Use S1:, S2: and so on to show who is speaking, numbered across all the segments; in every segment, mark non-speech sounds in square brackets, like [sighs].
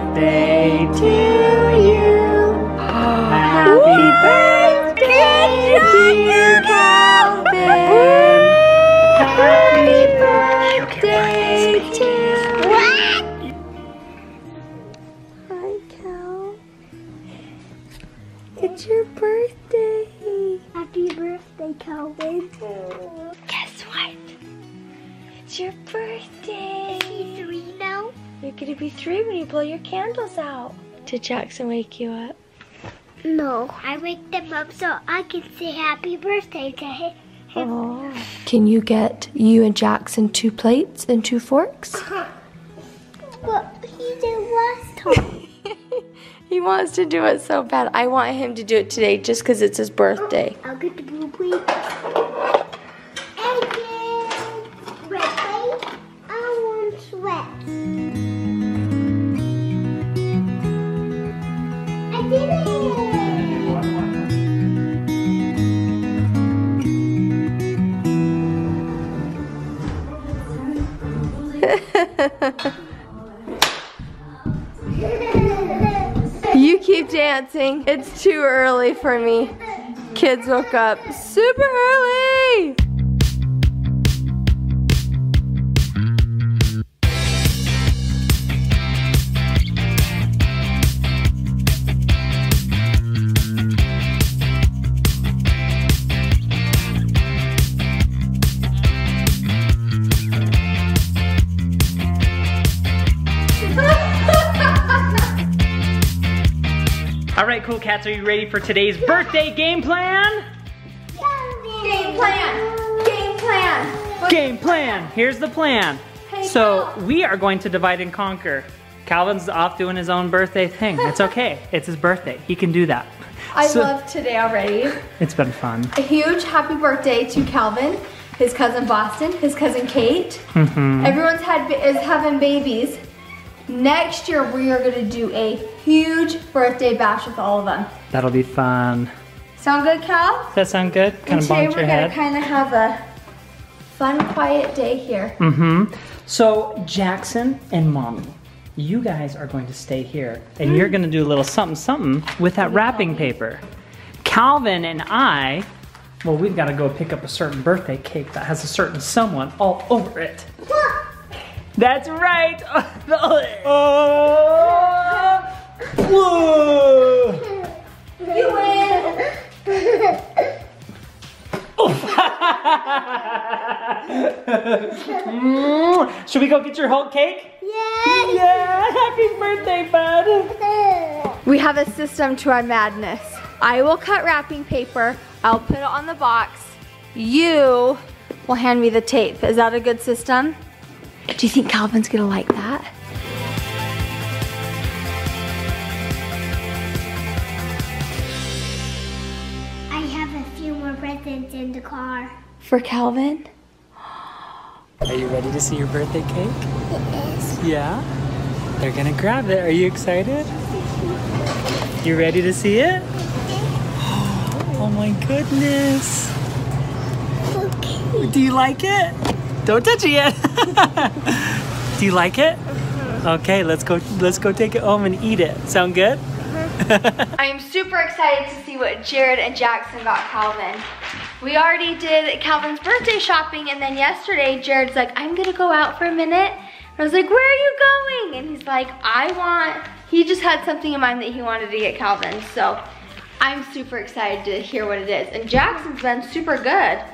S1: fuerte. Blow your candles out. Did Jackson wake you up?
S2: No, I wake them up so I can say happy birthday to him.
S1: Oh. Can you get you and Jackson two plates and two forks? [laughs]
S2: But he did last time. [laughs]
S1: he wants to do it so bad. I want him to do it today just because it's his birthday.
S2: I'll get the blue plate. [laughs]
S1: You keep dancing. It's too early for me. Kids woke up super early.
S3: Cats, are you ready for today's birthday game plan?
S1: Game plan. Game plan.
S3: Game plan. Here's the plan. So we are going to divide and conquer. Calvin's off doing his own birthday thing. [laughs] It's okay. it's his birthday. He can do that.
S1: I
S3: So-
S1: love today already.
S3: It's been fun.
S1: A huge happy birthday to Calvin, his cousin Boston, his cousin Kate. Mm-hmm. Everyone's had is having babies. Next year we are gonna do a huge birthday bash with all of them.
S3: That'll be fun.
S1: Sound good, Cal?
S3: Does that sound good? Kind
S1: and
S3: of
S1: today we're
S3: your
S1: gonna
S3: head.
S1: kind of have a fun, quiet day here.
S3: Mm-hmm. So Jackson and Mommy, you guys are going to stay here, and you're going to do a little something something with that wrapping paper. Calvin and I, well, we've got to go pick up a certain birthday cake that has a certain someone all over it. That's right. Oh, whoa.
S1: You win.
S3: Mm, Should we go get your Hulk cake?
S2: Yeah!
S3: Yeah, happy birthday, bud.
S1: We have a system to our madness. I will cut wrapping paper. I'll put it on the box. You will hand me the tape. Is that a good system? Do you think Calvin's gonna like that?
S2: I have a few more presents in the car.
S1: For Calvin?
S3: Are you ready to see your birthday cake?
S2: Yes.
S3: Yeah? They're gonna grab it. Are you excited? You ready to see it? [gasps] Oh my goodness.
S2: Okay.
S3: Do you like it? Don't touch it yet. [laughs] Do you like it? Okay, let's go let's go take it home and eat it. Sound good? [laughs]
S1: I am super excited to see what Jared and Jackson got Calvin. We already did Calvin's birthday shopping and then yesterday Jared's like, I'm gonna go out for a minute. And I was like, where are you going? And he's like, I want, he just had something in mind that he wanted to get Calvin. So I'm super excited to hear what it is. And Jackson's been super good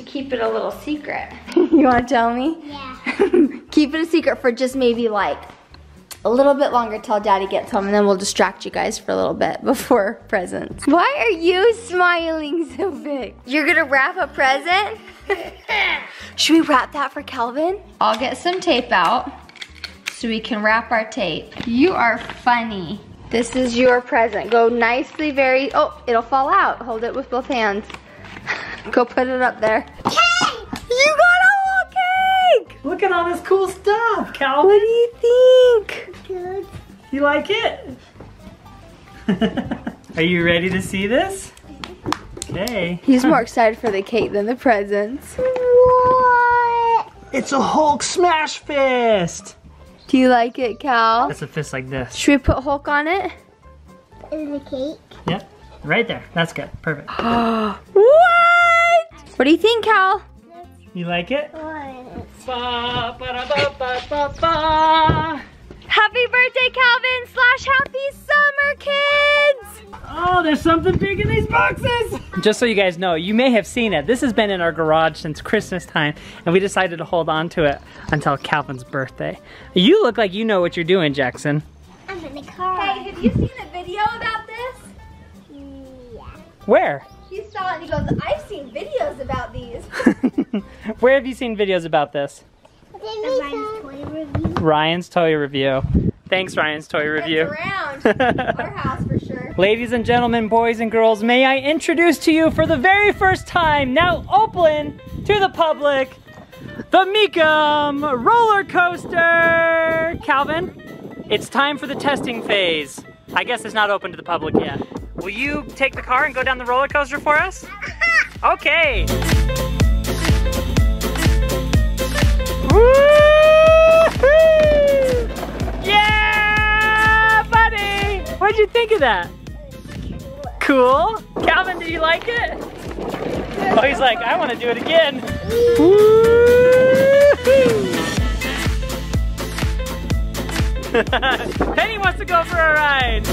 S1: to keep it a little secret. [laughs] [laughs] you wanna tell me?
S2: Yeah. [laughs]
S1: Keep it a secret for just maybe like a little bit longer till daddy gets home and then we'll distract you guys for a little bit before presents. Why are you smiling so big? You're gonna wrap a present? Should we wrap that for Calvin? I'll get some tape out so we can wrap our tape. You are funny. This is your present. Go nicely very, oh, it'll fall out. Hold it with both hands. Go put it up there. You got a Hulk cake!
S3: Look at all this cool stuff, Calvin.
S1: What do you think?
S2: Good.
S3: You like it? [laughs] Are you ready to see this? Okay.
S1: He's more [laughs] excited for the cake than the presents.
S2: What?
S3: It's a Hulk smash fist.
S1: Do you like it, Cal?
S3: That's a fist like this.
S1: Should we put Hulk on it?
S2: In the cake?
S3: Yep. Right there. That's good. Perfect. [gasps]
S1: what? What do you think, Cal?
S3: You like it? Ba, ba, ba, ba, ba, ba.
S1: Happy birthday, Calvin slash happy summer, kids!
S3: Oh, there's there's something big in these boxes. Just so you guys know, you may have seen it. This has been in our garage since Christmas time, and we decided to hold on to it until Calvin's birthday. You look like you know what you're doing, Jackson.
S2: I'm in the car.
S1: Hey, have you seen a video about this?
S2: Yeah.
S3: Where?
S1: He saw it and he goes, I've seen videos about these. [laughs]
S3: Where have you seen videos about this?
S2: Ryan's toy review.
S3: Ryan's Toy Review. Thanks, Ryan's Toy Review.
S1: It's around our [laughs] house for sure.
S3: Ladies and gentlemen, boys and girls, may I introduce to you for the very first time, now open to the public, the Mecham roller coaster. Calvin, it's time for the testing phase. I guess it's not open to the public yet. Will you take the car and go down the roller coaster for us? [laughs] Okay. Yeah, buddy! What'd you think of that? Cool. Calvin, did you like it? Oh, he's like, I want to do it again. [laughs] Penny wants to go for a ride.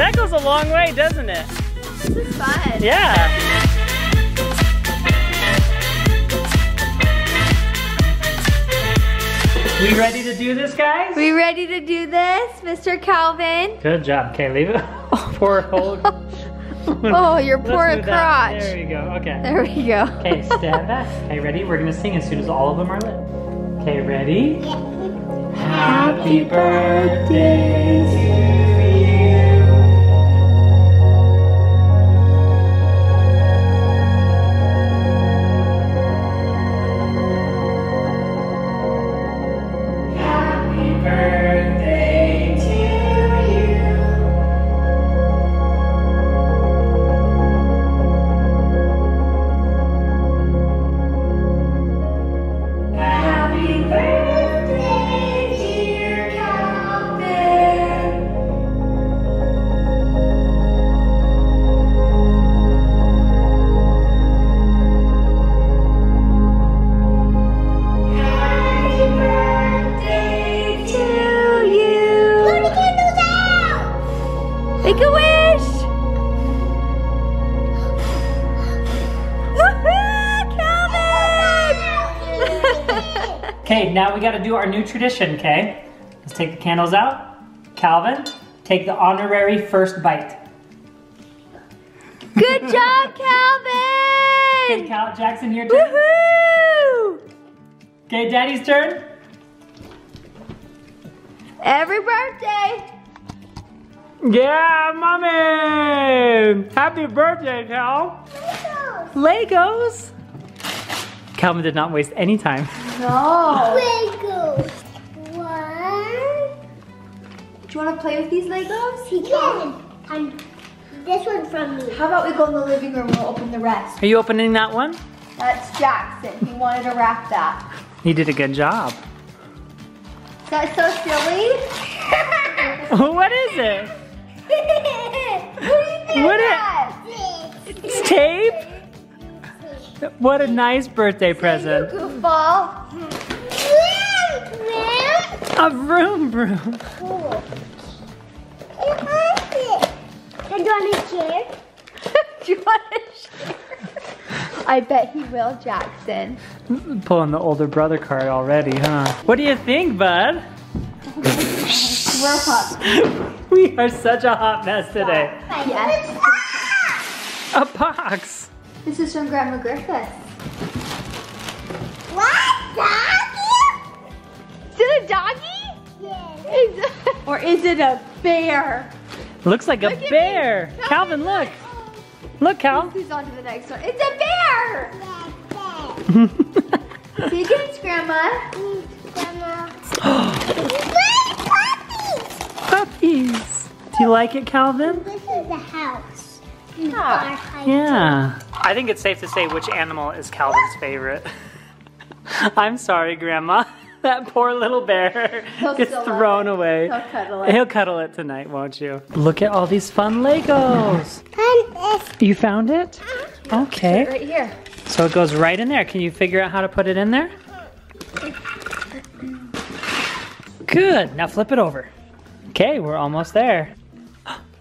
S3: That goes a long way, doesn't it?
S1: This is fun.
S3: Yeah. We ready to do this, guys?
S1: We ready to do this, Mr. Calvin?
S3: Good job. Okay, leave it. [laughs] Poor old. [laughs]
S1: Oh, your
S3: Let's
S1: poor
S3: move that.
S1: crotch.
S3: There we go. Okay.
S1: There we go.
S3: Okay, stand back. Okay, ready? We're gonna sing as soon as all of them are lit. Okay, ready? Happy birthday Okay, now we gotta do our new tradition, okay? Let's take the candles out. Calvin, take the honorary first bite.
S1: Good [laughs] job,
S3: Okay,
S1: Calvin!
S3: Cal Jackson, your turn.
S1: Woohoo!
S3: Okay, Daddy's turn.
S1: Every birthday.
S3: Yeah, mommy! Happy birthday, Cal. Legos! Legos. Calvin did not waste any time.
S1: No.
S2: Lego. One.
S1: Do you want to play with these Legos?
S2: He can. And this one from me.
S1: How about we go in the living room and we'll open the rest?
S3: Are you opening that one?
S1: That's Jackson. He wanted to wrap that.
S3: He did a good job.
S1: That's so silly? [laughs]
S3: what is it?
S1: what do you think
S3: What it- It's tape? What a nice birthday present.
S1: Goofball.
S3: A vroom vroom.
S2: And do you want a chair?
S1: do you want to share? I bet he will, Jackson.
S3: Pulling the older brother card already, huh? What do you think, bud? [laughs] We are such a hot mess today.
S1: Yes.
S3: A box.
S1: This is from Grandma Griffith.
S2: What? Doggy?
S1: Is it a doggy?
S2: Yes.
S1: Is it- or is it a bear?
S3: Looks like a
S1: Look at me.
S3: bear. Calvin, look. Look, Cal.
S1: Who's on to the next one? It's a bear! [laughs] Say thanks, Grandma. [gasps]
S3: Puppies. Do you like it, Calvin?
S2: This is the house.
S3: Yeah. I think it's safe to say which animal is Calvin's favorite. [laughs] I'm sorry, Grandma. [laughs] That poor little bear
S1: He'll
S3: gets thrown
S1: it.
S3: away.
S1: He'll cuddle it.
S3: He'll cuddle it tonight, won't you? Look at all these fun Legos. You found it? Uh-huh. Okay.
S1: Right here.
S3: So it goes right in there. Can you figure out how to put it in there? Good. Now flip it over. Okay, we're almost there.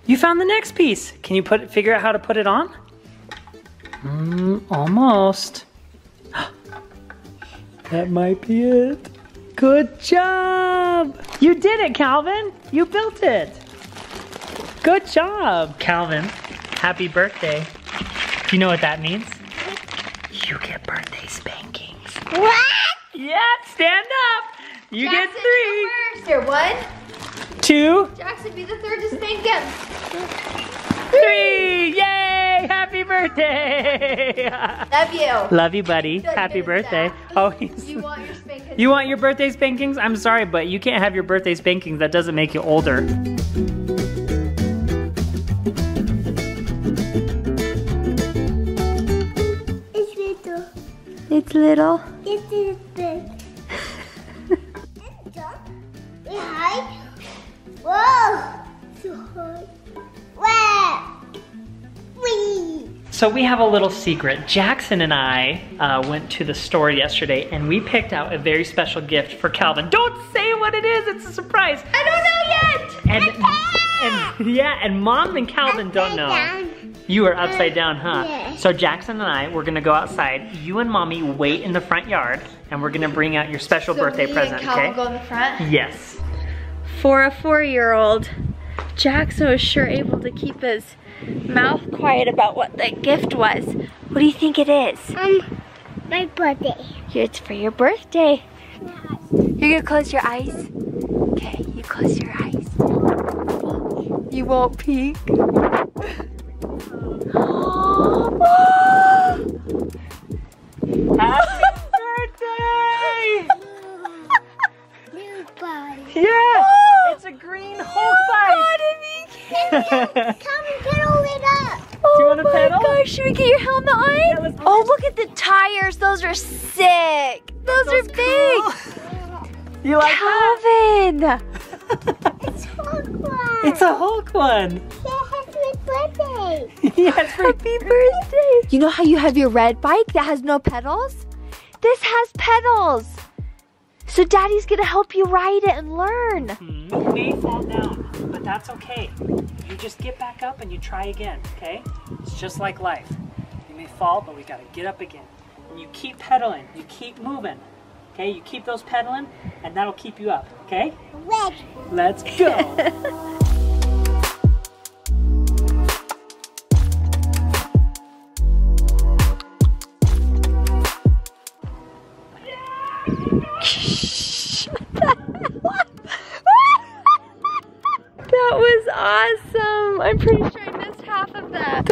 S3: You found the next piece. Can you put figure out how to put it on? Mm, almost. [gasps] That might be it. Good job. You did it, Calvin. You built it. Good job, Calvin. Happy birthday. Do you know what that means? You get birthday spankings.
S2: What?
S3: Yeah, stand up. You get three,
S1: you first. Here, one.
S3: two,
S1: Jackson, be the third to spank him.
S3: Three. Yay! Happy birthday. [laughs]
S1: Love you.
S3: Love you, buddy.
S1: Good,
S3: Happy birthday. Oh.
S1: You want your spankings?
S3: You want your birthday spankings? I'm sorry, but you can't have your birthday spankings. That doesn't make you older.
S2: It's little.
S1: It's little.
S2: It is big. and jump. We hide. Whoa! So hard. Wow! Wee!
S3: So we have a little secret. Jackson and I uh, went to the store yesterday and we picked out a very special gift for Calvin. Don't say what it is, it's a surprise.
S1: I don't know yet.
S3: And, and yeah, and mom and Calvin don't know.
S2: Down.
S3: You are upside down, huh?
S2: Yes.
S3: So Jackson and I, we're gonna go outside. You and mommy wait in the front yard and we're gonna bring out your special
S1: So
S3: birthday
S1: me
S3: present,
S1: and Calvin
S3: okay?
S1: go in the front.
S3: Yes.
S1: For a four-year-old, Jackson was sure able to keep his mouth quiet about what the gift was. What do you think it is?
S2: Um, my birthday.
S1: It's for your birthday. You're gonna close your eyes. Okay, you close your eyes. You won't peek. [gasps]
S3: Happy birthday! [laughs]
S2: New body.
S3: Yeah! It's a green [gasps] Hulk bike!
S2: Come pedal it up.
S1: Oh [laughs]
S3: Do you wanna
S1: oh
S3: my
S1: gosh, should we get your helmet on?
S3: Yeah, let's-
S1: oh, look at the tires. Those are sick. Those, are big. [laughs]
S3: You like
S1: Calvin. [laughs]
S2: It's Hulk one.
S3: It's a Hulk one.
S2: Yeah, it's my birthday.
S3: yes, for
S1: Happy birthday. You know how you have your red bike that has no pedals? This has pedals. So daddy's gonna help you ride it and learn. Mm-hmm.
S3: You may fall down, but that's okay. You just get back up and you try again, okay? It's just like life. You may fall, but we gotta get up again. And you keep pedaling, you keep moving. Okay, you keep those pedaling, and that'll keep you up, okay?
S2: Red.
S3: Let's go. [laughs]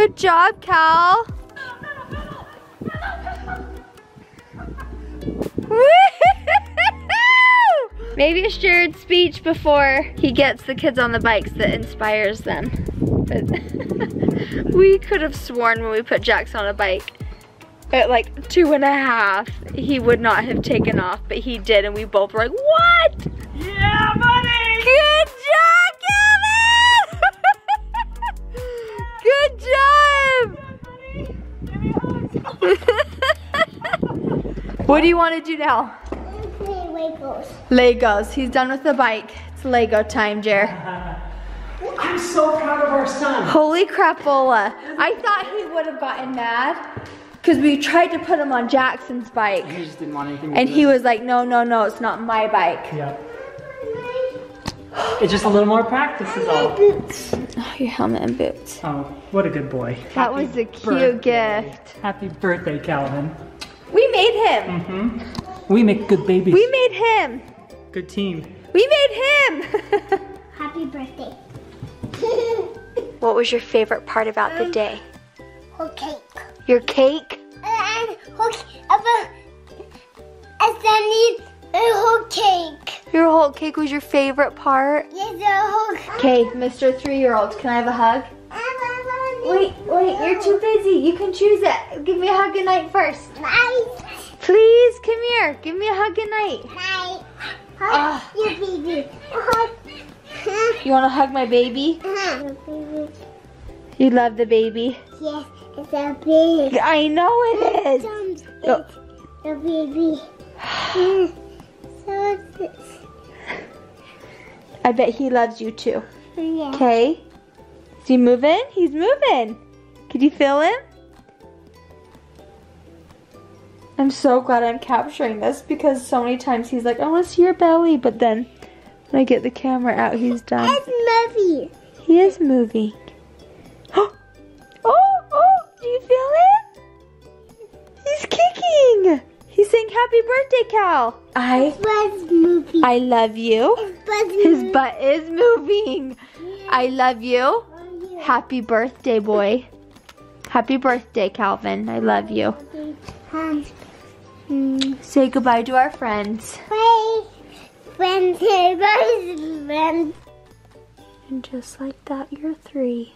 S1: Good job, Cal. [laughs] Maybe a shared speech before he gets the kids on the bikes that inspires them. But [laughs] we could have sworn when we put Jax on a bike at like two and a half, he would not have taken off, but he did, and we both were like, what?
S3: yeah, [laughs]
S1: what do you want to do now?
S2: Legos.
S1: Legos. He's done with the bike. It's Lego time, Jer. [laughs]
S3: I'm so proud of our son.
S1: Holy crapola. I thought he would have gotten mad because we tried to put him on Jackson's bike.
S3: He just didn't want anything to
S1: And he was like, no, no, no, it's not my bike.
S3: Yep. It's just a little more practice is all.
S1: Oh, your helmet and boots.
S3: Oh, what a good boy.
S1: That
S3: Happy
S1: was a cute
S3: birthday.
S1: gift.
S3: Happy birthday, Calvin.
S1: We made him.
S3: Mm-hmm. We make good babies.
S1: We made him.
S3: good team.
S1: We made him. [laughs]
S2: Happy birthday. [laughs]
S1: what was your favorite part about the day?
S2: Hulk cake.
S1: Your cake?
S2: And whole of a and then a Hulk cake.
S1: Your Hulk cake was your favorite part?
S2: Yes, a whole.
S1: Okay, Mr. Three-Year-Old, can I have a hug? Wait, wait, you're too busy. You can choose it. Give me a hug goodnight first.
S2: Night.
S1: Please, come here. Give me a hug goodnight.
S2: Night.
S1: Ah.
S2: Hug your baby. Hug.
S1: You want to hug my baby?
S2: Yes,
S1: You love the baby?
S2: Yes, it's a baby.
S1: I know it is.
S2: Thumbs.
S1: Oh.
S2: It's a baby. [sighs] so it's
S1: I bet he loves you too.
S2: Yeah.
S1: Okay. Is he moving? He's moving. Can you feel him? I'm so glad I'm capturing this because so many times he's like, I want to see your belly, but then when I get the camera out, he's done.
S2: It's movie.
S1: He is moving. Birthday, Cal. I
S2: Buzz movie.
S1: I love you.
S2: Buzz [laughs]
S1: His
S2: movie.
S1: butt is moving. I love you. Happy birthday, boy. Happy birthday, Calvin. I love you. Say goodbye to our friends.
S2: Bye. Friends, bye, friends.
S1: And just like that, you're three.